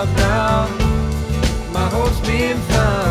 out now. My hope's being found.